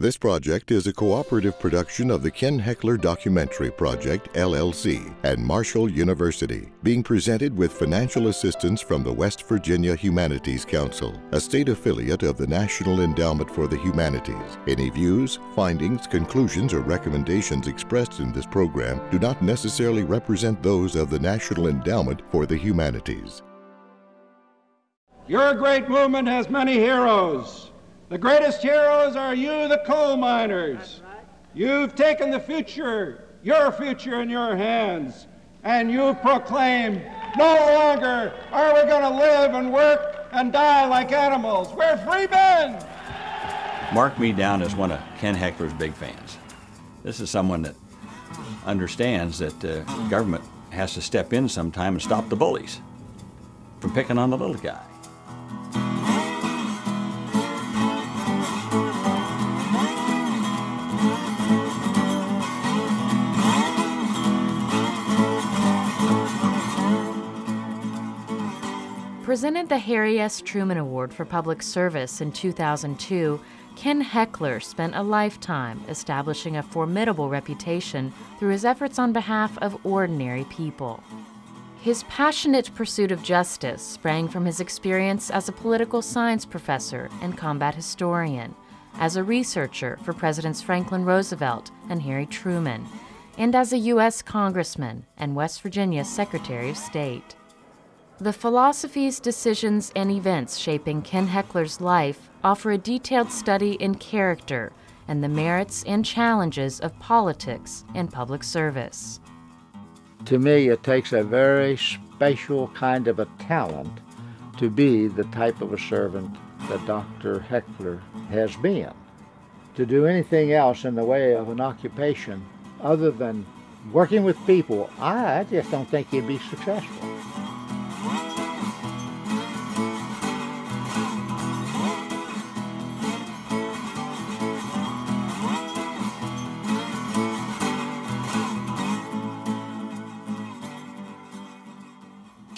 This project is a cooperative production of the Ken Hechler Documentary Project, LLC, and Marshall University, being presented with financial assistance from the West Virginia Humanities Council, a state affiliate of the National Endowment for the Humanities. Any views, findings, conclusions, or recommendations expressed in this program do not necessarily represent those of the National Endowment for the Humanities. Your great movement has many heroes. The greatest heroes are you, the coal miners. You've taken the future, your future, in your hands, and you've proclaimed no longer are we going to live and work and die like animals. We're free men. Mark me down as one of Ken Hechler's big fans. This is someone that understands that uh, government has to step in sometime and stop the bullies from picking on the little guy. Presented the Harry S. Truman Award for Public Service in 2002, Ken Hechler spent a lifetime establishing a formidable reputation through his efforts on behalf of ordinary people. His passionate pursuit of justice sprang from his experience as a political science professor and combat historian, as a researcher for Presidents Franklin Roosevelt and Harry Truman, and as a U.S. Congressman and West Virginia Secretary of State. The philosophies, decisions, and events shaping Ken Hechler's life offer a detailed study in character and the merits and challenges of politics and public service. To me, it takes a very special kind of a talent to be the type of a servant that Dr. Hechler has been. To do anything else in the way of an occupation other than working with people, I just don't think he'd be successful.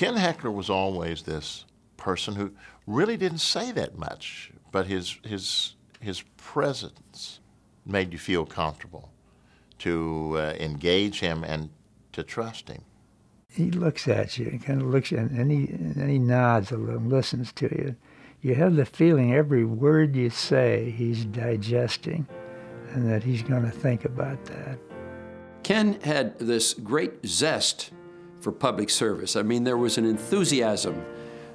Ken Hechler was always this person who really didn't say that much, but his his his presence made you feel comfortable to uh, engage him and to trust him. He looks at you and kind of looks at and he and he nods a little and listens to you. You have the feeling every word you say he's digesting and that he's going to think about that. Ken had this great zest for public service. I mean, there was an enthusiasm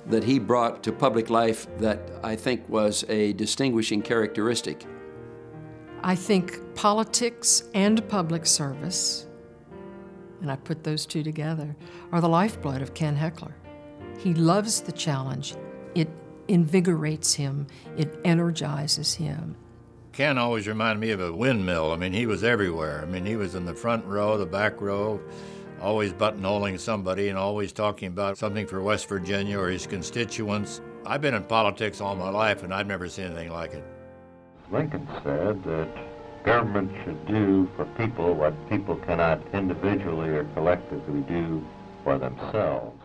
that he brought to public life that I think was a distinguishing characteristic. I think politics and public service, and I put those two together, are the lifeblood of Ken Hechler. He loves the challenge. It invigorates him, it energizes him. Ken always reminded me of a windmill. I mean, he was everywhere. I mean, he was in the front row, the back row, always buttonholing somebody and always talking about something for West Virginia or his constituents. I've been in politics all my life and I've never seen anything like it. Lincoln said that government should do for people what people cannot individually or collectively do for themselves.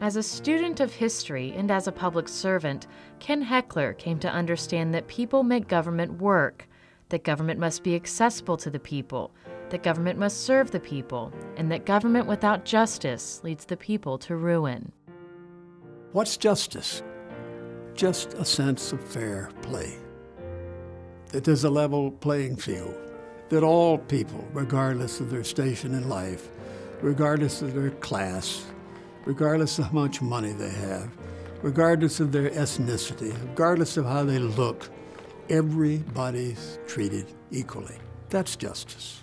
As a student of history and as a public servant, Ken Hechler came to understand that people make government work, that government must be accessible to the people, that government must serve the people, and that government without justice leads the people to ruin. What's justice? Just a sense of fair play. That there's a level playing field, that all people, regardless of their station in life, regardless of their class, regardless of how much money they have, regardless of their ethnicity, regardless of how they look, everybody's treated equally. That's justice.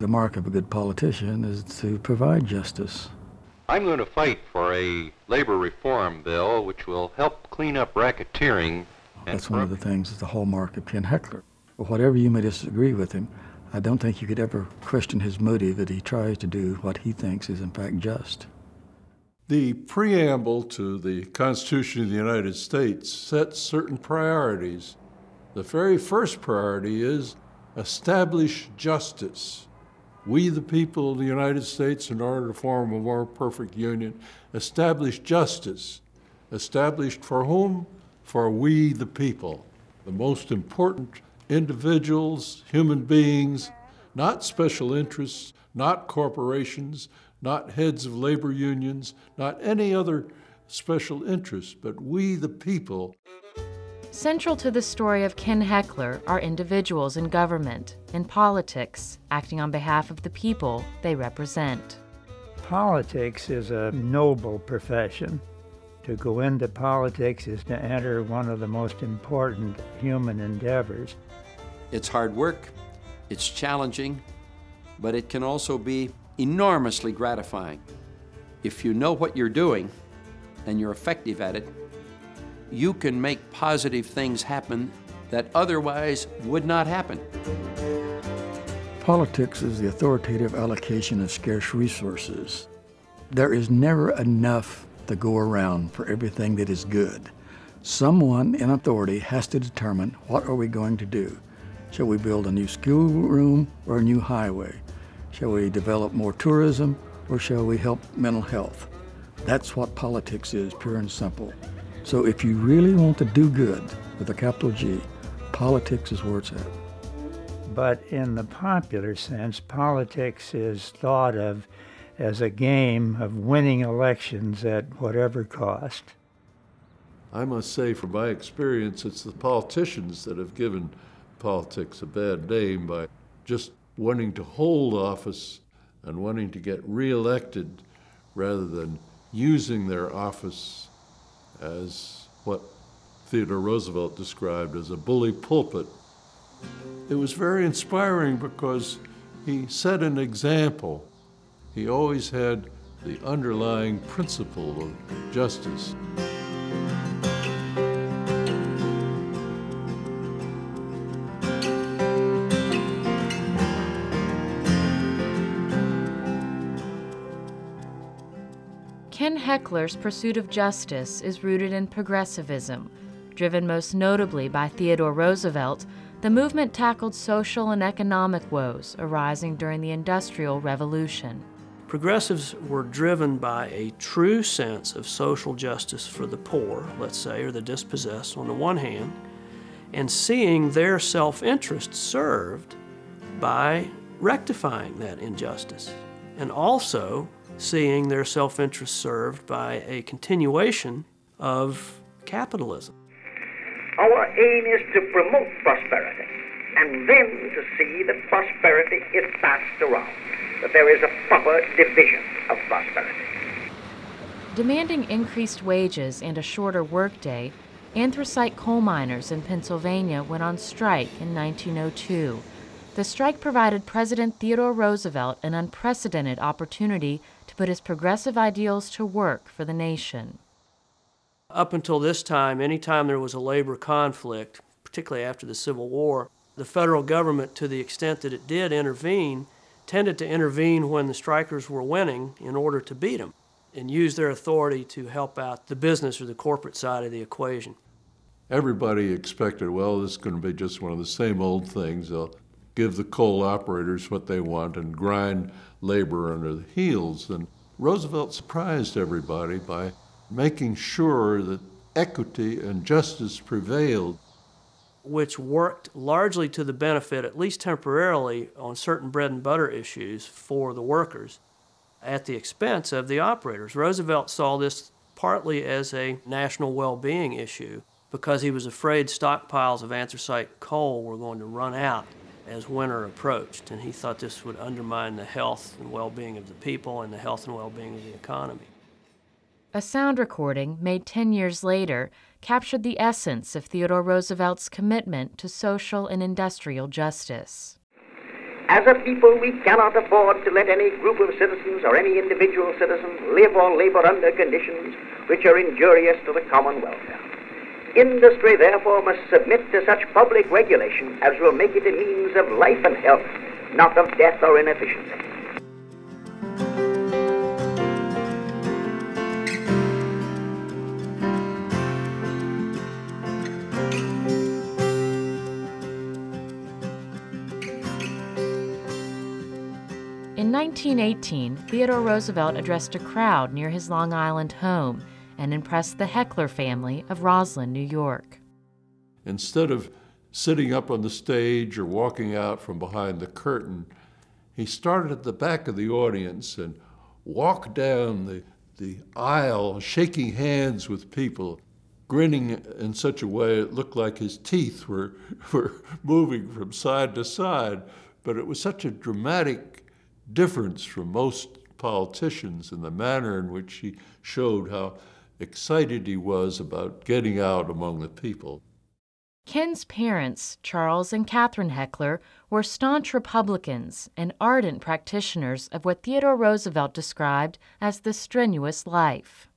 The mark of a good politician is to provide justice. I'm going to fight for a labor reform bill which will help clean up racketeering. That's one of the things that's the hallmark of Ken Hechler. Whatever you may disagree with him, I don't think you could ever question his motive that he tries to do what he thinks is in fact just. The preamble to the Constitution of the United States sets certain priorities. The very first priority is establish justice. We, the people of the United States, in order to form a more perfect union, established justice. Established for whom? For we, the people. the most important individuals, human beings, not special interests, not corporations, not heads of labor unions, not any other special interest, but we the people. Central to the story of Ken Hechler are individuals in government, in politics, acting on behalf of the people they represent. Politics is a noble profession. To go into politics is to enter one of the most important human endeavors. It's hard work, it's challenging, but it can also be enormously gratifying. If you know what you're doing and you're effective at it, you can make positive things happen that otherwise would not happen. Politics is the authoritative allocation of scarce resources. There is never enough to go around for everything that is good. Someone in authority has to determine what are we going to do. Shall we build a new schoolroom or a new highway? Shall we develop more tourism or shall we help mental health? That's what politics is, pure and simple. So if you really want to do good with a capital G, politics is where it's at. But in the popular sense, politics is thought of as a game of winning elections at whatever cost. I must say, from my experience, it's the politicians that have given politics a bad name by just wanting to hold office and wanting to get reelected rather than using their office as what Theodore Roosevelt described as a bully pulpit. It was very inspiring because he set an example. He always had the underlying principle of justice. Ken Hechler's pursuit of justice is rooted in progressivism. Driven most notably by Theodore Roosevelt, the movement tackled social and economic woes arising during the Industrial Revolution. Progressives were driven by a true sense of social justice for the poor, let's say, or the dispossessed on the one hand, and seeing their self interest served by rectifying that injustice, and also seeing their self interest served by a continuation of capitalism. Our aim is to promote prosperity and then to see that prosperity is passed around, that there is a proper division of prosperity. Demanding increased wages and a shorter workday, anthracite coal miners in Pennsylvania went on strike in 1902. The strike provided President Theodore Roosevelt an unprecedented opportunity to put his progressive ideals to work for the nation. Up until this time, anytime there was a labor conflict, particularly after the Civil War, the federal government, to the extent that it did intervene, tended to intervene when the strikers were winning in order to beat them and use their authority to help out the business or the corporate side of the equation. Everybody expected, well, this is going to be just one of the same old things. They'll give the coal operators what they want and grind labor under the heels. And Roosevelt surprised everybody by making sure that equity and justice prevailed. Which worked largely to the benefit, at least temporarily, on certain bread and butter issues for the workers at the expense of the operators. Roosevelt saw this partly as a national well being issue because he was afraid stockpiles of anthracite coal were going to run out as winter approached, and he thought this would undermine the health and well being of the people and the health and well being of the economy. A sound recording, made 10 years later, captured the essence of Theodore Roosevelt's commitment to social and industrial justice. As a people, we cannot afford to let any group of citizens or any individual citizen live or labor under conditions which are injurious to the common welfare. Industry, therefore, must submit to such public regulation as will make it a means of life and health, not of death or inefficiency. In 1918, Theodore Roosevelt addressed a crowd near his Long Island home and impressed the Hechler family of Roslyn, New York. instead of sitting up on the stage or walking out from behind the curtain, he started at the back of the audience and walked down the, the aisle, shaking hands with people, grinning in such a way it looked like his teeth were, were moving from side to side. But it was such a dramatic difference from most politicians in the manner in which he showed how excited he was about getting out among the people. Ken's parents, Charles and Catherine Hechler, were staunch Republicans and ardent practitioners of what Theodore Roosevelt described as the strenuous life.